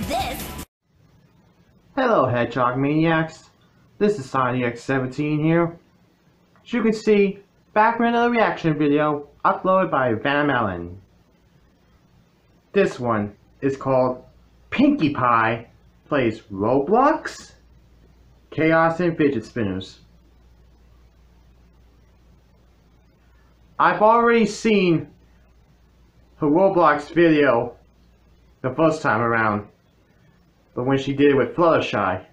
this? Hello, Hedgehog Maniacs. This is SonicDX17 here. As you can see, back from another reaction video uploaded by Vannamelon. This one is called Pinkie Pie Plays Roblox, Chaos and Fidget Spinners. I've already seen her Roblox video the first time around, but when she did it with Fluttershy.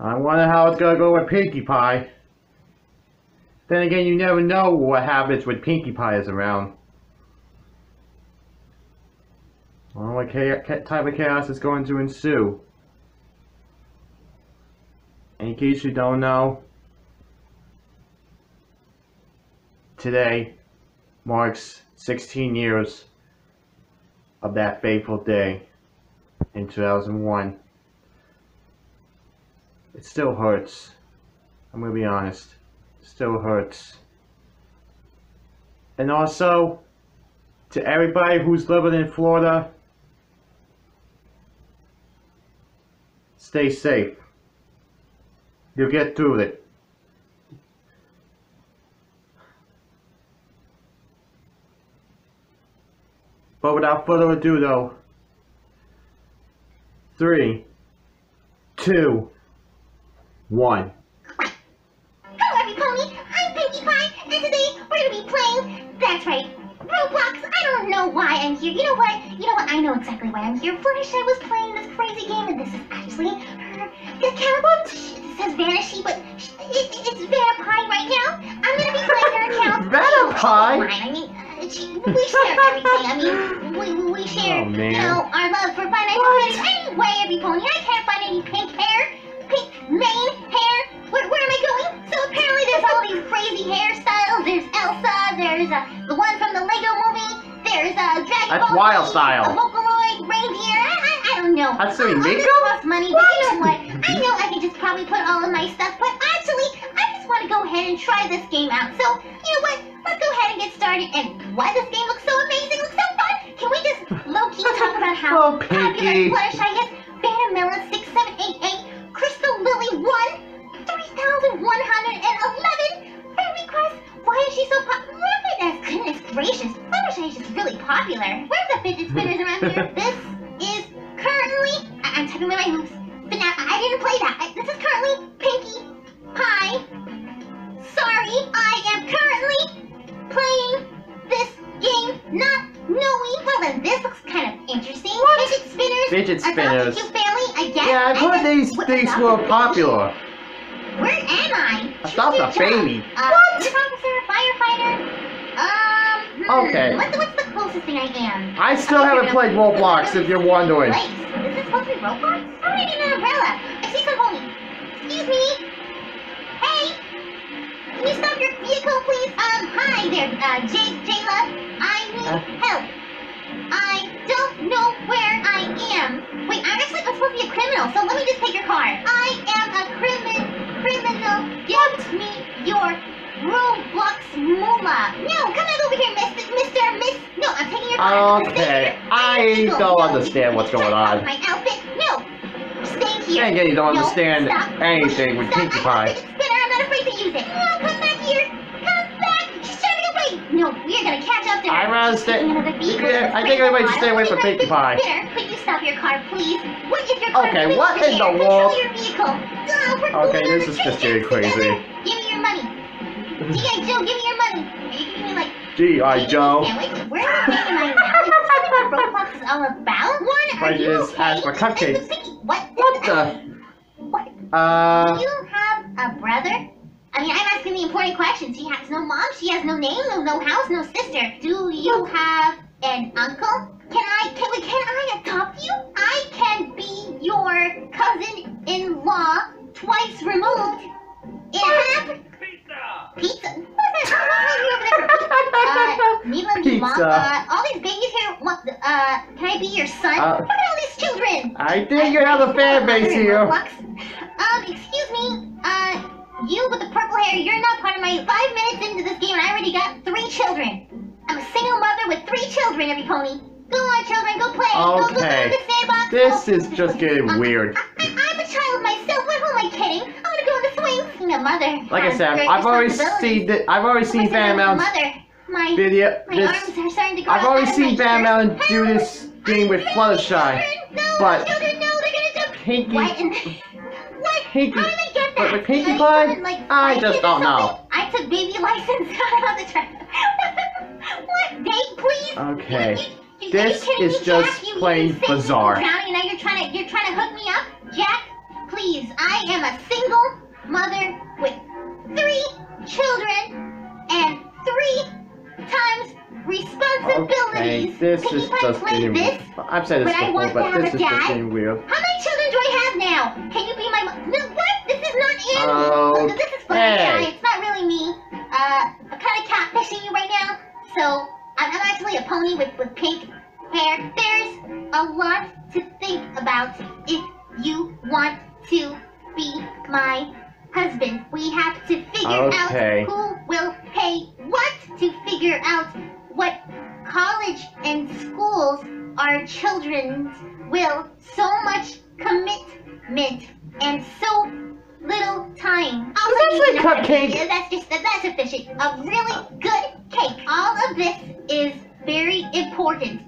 I wonder how it's gonna go with Pinkie Pie. Then again, you never know what happens when Pinkie Pie is around. I know what type of chaos is going to ensue. In case you don't know, today marks 16 years of that fateful day in 2001. It still hurts. I'm gonna be honest. It still hurts. And also, to everybody who's living in Florida, stay safe. You'll get through it. But without further ado though, three, two, one. Hello everybody, I'm Pinkie Pie, and today we're gonna be playing, that's right, Roblox. I don't know why I'm here. You know what? You know what? I know exactly why I'm here. Fluttershy was playing this crazy game, and this is actually her The account. It says Vanishy, but it, it's Vanapie right now. I'm gonna be playing her account. Vanapie? I mean, uh, we share everything. I mean, we, we share, oh, you know, our love for fun and credit. Anyway, every pony, I can't find any pink hair, pink mane hair. Where, where am I going? So apparently there's all these crazy hairstyles. There's Elsa. There's uh, the one from the Lego movie. There's uh, Dragon That's Ball wild Z, style. A Vocaloid reindeer. I, I, I don't know. That's doing makeup. makeup? costs money, but you know what? I know I can just probably put all of my stuff, but actually, I just want to go ahead and try this game out. So, you know what? Let's go ahead and get started. And why this game looks Oh, how Oh, Pinkie. Fluttershy is? Vanamilla 6788, Crystal Lily 1, 3111, friend request. Why is she so popular? Goodness, goodness gracious. Fluttershy is just really popular. Where's the fidget spinners around here? This is currently, I- I'm typing with my moves, but now I didn't play that. I- This is currently Pinkie Pie. Sorry, I am currently playing this game, not knowing. Well, then this looks kind of interesting. What? Fidget spinners. Fidget are spinners. cute family, I guess. Yeah, I've heard these what- things were popular. Where am I? I Choose the baby. Uh, What? officer, firefighter. Um. hmm, Okay. What's the, what's the closest thing I am? I still haven't played Roblox, if you're wondering. Place. Is this supposed to be Roblox? I don't need an umbrella. I see some pony. Excuse me. Hey. Can you stop your vehicle, please? Um, hi there, uh, J Jayla. I need Uh. help. I know where I am. Wait, I'm actually I'm supposed to be a criminal, so let me just take your car. I am a crimin criminal. Give me your Roblox moolah. No, come on over here, Mister, Mister, Miss. No, I'm taking your car. Okay. I don't understand what's going on. My outfit. No, stay here. And again, you don't No, understand stop. anything with Pinkie Pie. Up to her. I rather She's stay- taking another vehicle. Yeah, I think everybody should stay away from Pinkie Pie. Could you stop your car, please? What if your car Okay, what in the world? your vehicle. We're Okay, this is just getting crazy. Give me your money. G.I. Joe, give me your money. Are you giving me like G.I. Joe. Where am I taking my now? Is this what Roblox is all about? One, are you okay? ask for cupcakes. It's a piggy. What? What the? What? Uh, Do you have a brother? I mean, I'm asking the important questions. She has no mom, she has no name, no, no house, no sister. Do you have an uncle? Can I, can, wait, can I adopt you? I can be your cousin-in-law twice removed in half. Pizza. What's that? What are you over there for pizza? Uh, Mila, Mila, Pizza. uh, all these babies here, what, uh, can I be your son? Uh, Look at all these children. I think you have a fan base here. Roblox. Children. I'm a single mother with three children, every pony. Go on, children, go play. Go, go, go Okay. to the sandbox. This Go. is just getting Um, weird. I, I, I'm a child myself. What am I kidding? I'm gonna go on the swings. Being a mother. Like I said, I've already seen the, I've already seen Van I'm Mounts mother. My, video. my This arms are starting to grow I've already seen Van. Mountain do this game with Fluttershy. No, but- children, no, they're gonna jump. Pinkie, What? in- what? Pinkie- How did they get but that? with Pinkie Pie, like, I just don't know. I took baby license out of the track. What? Date, please? Okay. You- you- you- This you is me, just Jack? You- you plain saved bizarre. drowning, and now you're trying to you're trying to hook me up, Jack. Please, I am a single mother with three children and three times responsibilities. Okay, this Pinkie is just getting. this. I've said this but before, but this is just getting weird. How many children do I have now? Can you be my mo- no, what? This is not Annie. This is Fluttershy. Okay. It's not really me. Uh, I'm kind of catfishing you right now. So I'm, actually a pony with with pink hair. There's a lot to think about if you want to be my husband. We have to figure Okay. out who will pay what to figure out what college and schools our children will so much commitment and so little time. Also, That's like can cupcake. That's just that's sufficient. A really good cake. All of this is very important.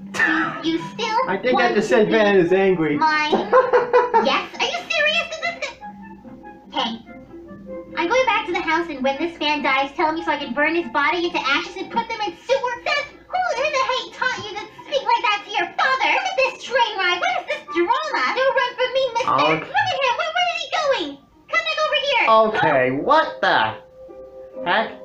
You still I think want I just said Van is angry. mine? yes. Are you serious? Hey, I'm going back to the house, and when this man dies, tell me so I can burn his body into ashes and put them in sewer. Seth, who in the hate taught you to speak like that to your father? Look at this train ride. What is this drama? Don't run from me, mister. Okay. Look at him. Where, where is he going? Come back over here. Okay, what the heck?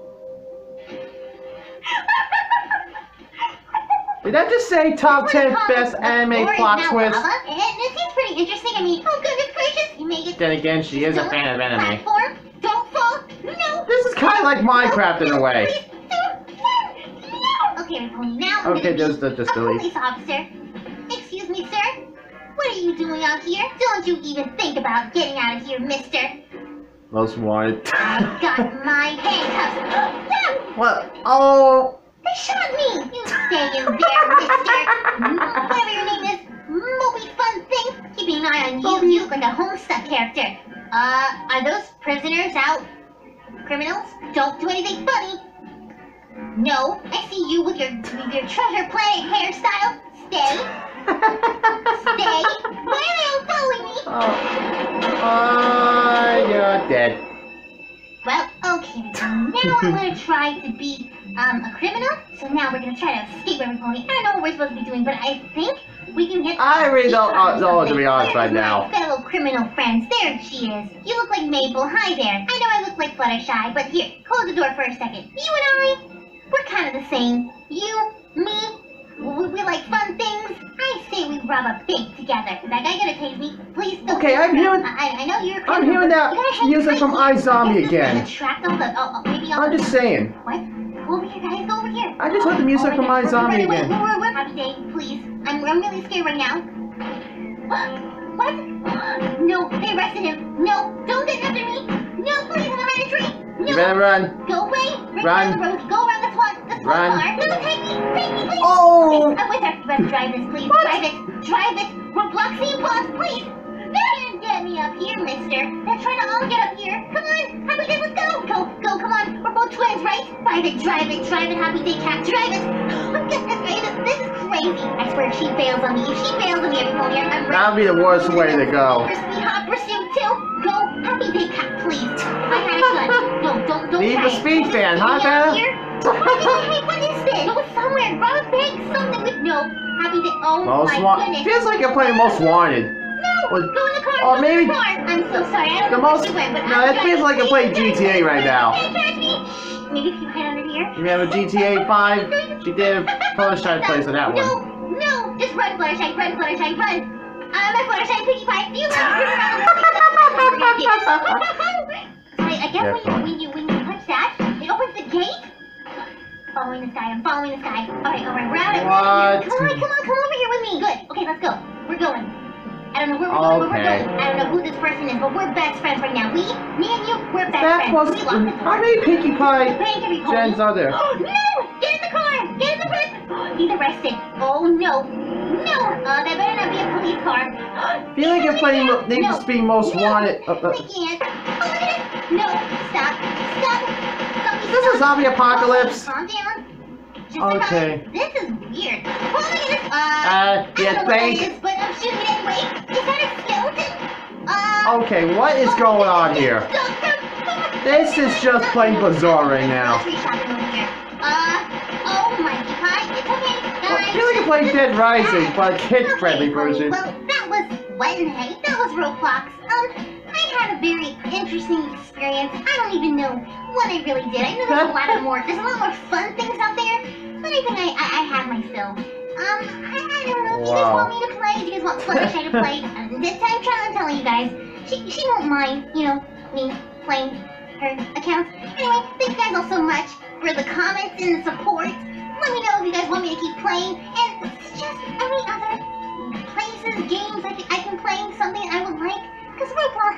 Did that just say top 10 best anime plot twists? And it seems pretty interesting. I mean, oh goodness gracious, you make it. Then again, she is a fan of anime. Platform. Don't fall. No. This is kind of like Minecraft in a way. Please, don't. Okay, Now I'm Okay, gonna just be just a delete. police officer. Excuse me, sir. What are you doing out here? Don't you even think about getting out of here, mister. Most wanted. I got my handcuffs. Wow, What? Oh, they shot me. You there, mister. Whatever your name is, Moby Fun Thing. Keeping an eye on you. You like a Homestuck character. Uh, are those prisoners out? Criminals? Don't do anything funny. No, I see you with your with your treasure planet hairstyle. Stay. Stay. Why are you following me? oh, oh, you're dead. Well, okay. Now I'm gonna try to be um a criminal. So now we're gonna try to escape every pony. I don't know what we're supposed to be doing, but I think we can get. I really don't know to be honest Where's right now. Fellow criminal friends. There she is. You look like Maple. Hi there. I know I look like Fluttershy, but here, close the door for a second. You and I, we're kind of the same. You, me, we, we like fun things. I say we rob a bank together. That guy gonna tase me. Please don't. Okay, I'm hearing- I, I, know you're. I'm criminal, hearing that music from iZombie This is gonna again. Attract all the. Oh, oh, maybe I'll. I'm just saying. What? Go over here, guys. Go over here. I just heard the music Oh, from my iZombie Wait, wait, again. wait, wait, wait. Happy day, please. I'm, I'm really scared right now. What? No, they arrested him. No, don't get after me. No, please, I'm behind a tree. No, better run. go away. Right Run. down the road. Go around the swamp. The swamp Run. car. No, take me. Take me, please. Oh! I'm with her. Let's drive this, please. Drive it. Drive it. We're Bloxy Boss, please. They can't get me up here, mister. They're trying to all get up here. Come on. Happy Day, let's go. Go, go, come on. We're both twins, right? Drive it, drive it, drive it. Happy Day, cat. Drive it. Oh, goodness gracious. This is crazy. I swear if she fails on me, if she fails on me, I'm, I'm. That'd be the worst way to go. For speed too. Go. Happy Day, cat, please. I had a gun. No, don't, don't Leave try the speed fan, huh, speed out Bella? here? hey, what is this? Go somewhere. Rob bank, something with no. Happy Day. Oh Most my wanted. goodness. Feels like you're playing Most Wanted. No, Well, go in the car. or maybe the car. I'm so sorry. I don't the know where most- went, but no, I'm it feels like you're playing GTA right now. Can't catch me. Maybe if you hide under here. You have a GTA 5? She did a Fluttershy plays on that no, one. No, no, just run, Fluttershy, run, Fluttershy, run. I'm a Fluttershy Piggy Pie. You run. I, I guess when, you, when you when you punch that, it opens the gate. Following this guy, I'm following this guy. Alright, alright, we're out of here. Come on, come on, come over here with me. Good. Okay, let's go. We're going. I don't know where we're going, where we're going. I don't know who this person is, but we're best friends right now. We, me and you, we're best That friends. was. we locked the door. How many Pinkie Pie gens are there? no! Get in the car! Get in the car! He's arrested. Oh no. No, uh, that better not be a police car. I feel like you're playing no, Need no, Speed Most no, Wanted. Uh, uh, I can't. Oh, look at this. No, stop. Stop. Stop. is this a zombie apocalypse? Calm down. Okay. This is weird. Oh. Uh, Uh, I you don't know what that think? is, but I'm shooting it anyway. Is that a skeleton? Uh, Okay, what is going on here? This is just plain bizarre right now. Grocery shopping over here. Uh, oh my god, it's okay, I guys. feel like you're playing Dead Rising, but a kid-friendly version. Well, that was the? That was Roblox. Um, I had a very interesting experience. I don't even know what I really did. I know there's a lot of more. There's a lot more fun things out there, but I think I I, I had my fill. Um, I, I don't know. Do you guys want me to play? Do you guys want Fluttershy to play? Um, this time, try I'm telling you guys, she she won't mind. You know, me playing her account. Anyway, thank you guys all so much for the comments and the support. Let me know if you guys want me to keep playing and suggest any other places, games I, can- I can play, something I would like. Because Roblox,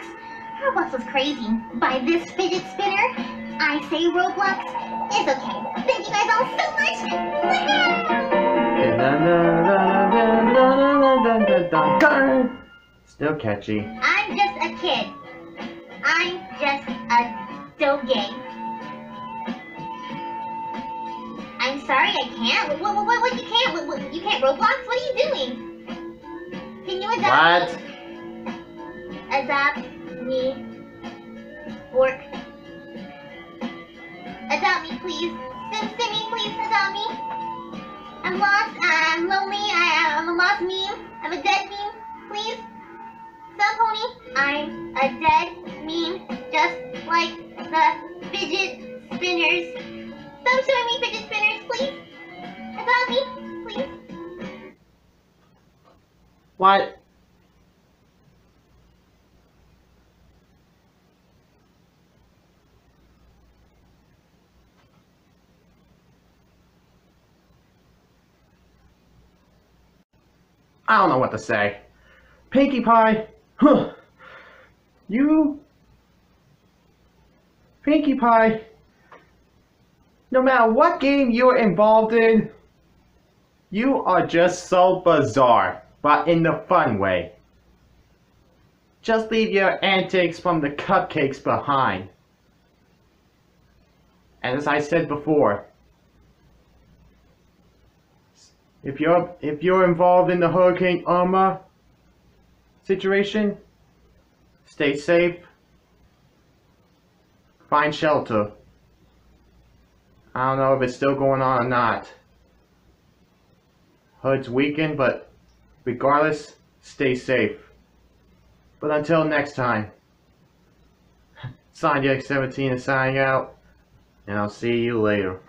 Roblox was crazy. By this fidget spinner, I say Roblox is okay. Thank you guys all so much. Still catchy. I'm just a kid. I'm just a still gay. I'm sorry, I can't. What, what, what, what, you can't? What, what, you can't Roblox? What are you doing? Can you adopt What? me? Adopt me. Work. Please. Simmy, please adopt me. I'm lost. I'm lonely. I, I'm a lost meme. I'm a dead meme. Please. Stop, Pony. I'm a dead meme, just like the fidget spinners. Stop showing me fidget spinners, please. Adopt me, please. What? I don't know what to say. Pinkie Pie, huh? You, Pinkie Pie. No matter what game you're involved in, you are just so bizarre, but in the fun way. Just leave your antics from the cupcakes behind. And as I said before, if you're if you're involved in the Hurricane Irma situation, stay safe. Find shelter. I don't know if it's still going on or not. Hood's weakened, but regardless, stay safe. But until next time, SonicDX17 is signing out, and I'll see you later.